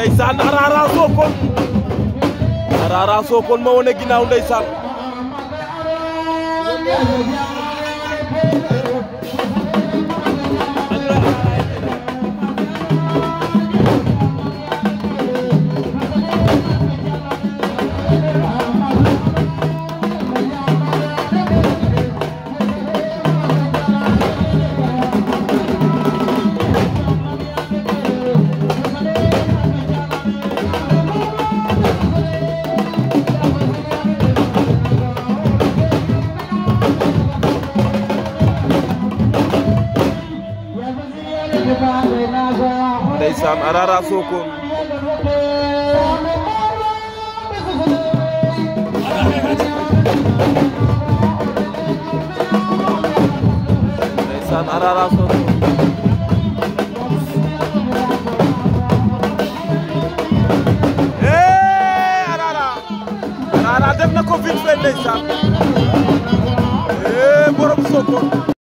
ndeysaan Arara Sokone Arara Sokone ma wone ginnaaw ndeysaan ndeysaan Arara Sokone ndeysaan Arara Sokone eh Arara na ko vite fait ndeysaan eh